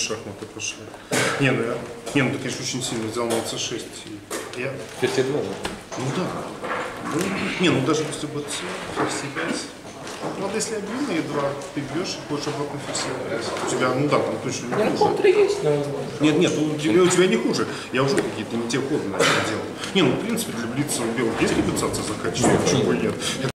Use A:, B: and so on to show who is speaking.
A: шахматы пошли. Не, ну я, не, ну ты, конечно, очень сильно взял на c6. Я,
B: Ферзь 2, да?
A: ну да. Ну, не, ну даже после bc, ферзь c5. Правда, если объемно e2, ты бьешь и хочешь обратно ферзь 5 У тебя, ну да, там точно не хуже.
B: Ну,
A: хуже.
B: контры есть, но...
A: Нет, нет, у тебя, у тебя не хуже. Я уже какие-то не те ходы начал делать. Не, ну, в принципе, для блица у белых есть компенсация за качество, почему нет.